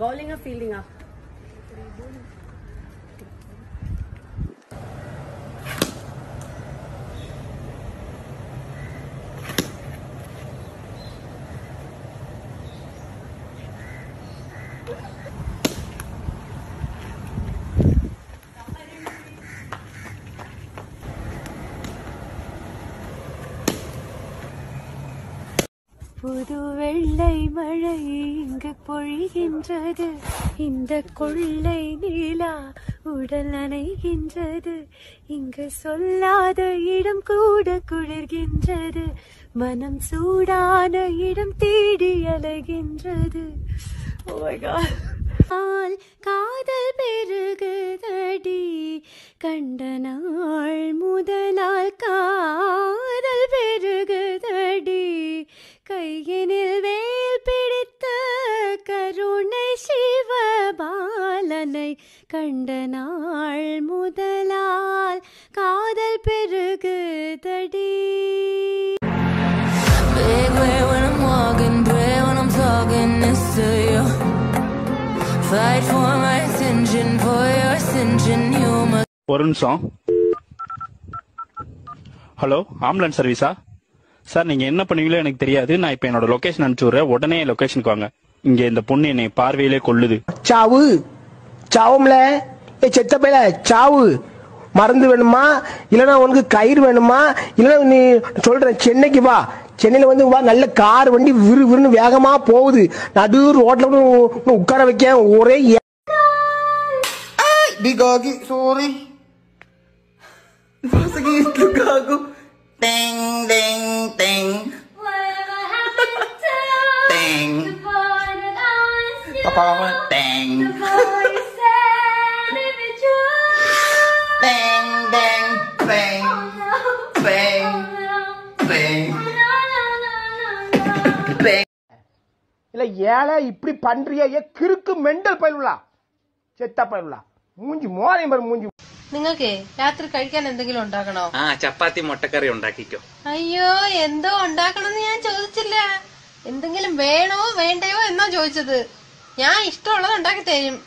பவுலிங்கா ஃபீல்டிங்கா புது வெள்ளை மழை இங்கு பொழிகின்றது இந்த கொள்ளை நீலா உடல் அணைகின்றது. இங்கு சொல்லாத இடம் கூட குளிர்கின்றது. மனம் சூடான இடம் தேடி அலைகின்றது. Oh காதல் பெருகுதடி. கண்ட நாள் முதலால் கா சிவபாலனை கண்ட நாள் முதலால் காதல் பெருகுதடி Big way when I'm walking, pray when I'm talking this to you. Fight for my attention, for your ascension, you must. ஒரு நிமிஷம் ஹலோ ஆம்புலன்ஸ் சர்வீஸா சார் நீங்க என்ன பண்ணுவீங்களோ எனக்கு தெரியாது. நான் இப்ப என்னோட லொகேஷன் அனுப்பிச்சு விடுறேன். உடனே லொகேஷனுக்கு வாங்க. இங்க இந்த பொண்ணு என்னை பார்வையிலே கொல்லுது. சாவு. சாவும்ல? ஏ செத்த பையல சாவு. மருந்து வேணுமா? இல்லைன்னா உனக்கு கயிறு வேணுமா? இல்லைன்னா நீ சொல்றேன் சென்னைக்கு வா. சென்னையில வந்து வா நல்ல கார் வண்டி விறு விறுன்னு வேகமா போகுது. நடு உன்னை உட்கார வைக்க ஒரே ஏ- Di gagi, sorry. Sige, gago. Ting, ding, இல்ல ஏழை இப்படி பண்றியா ஏ கிறுக்கு மெண்டல் பயிலுலா செத்த பயிலுலா மூஞ்சி மோரையும் பாரு மூஞ்சி നിങ്ങൾക്കേ രാത്രി കഴിക്കാൻ എന്തെങ്കിലും ഉണ്ടാക്കണോ ആ ചപ്പാത്തി മുട്ടക്കറി ഉണ്ടാക്കിക്കോ അയ്യോ എന്തോ ഉണ്ടാക്കണമെന്ന് ഞാൻ ചോദിച്ചില്ല എന്തെങ്കിലും വേണോ വേണ്ടയോ എന്നാ ചോദിച്ചത് ഞാൻ ഇഷ്ടമുള്ളത് ഉണ്ടാക്കി തരും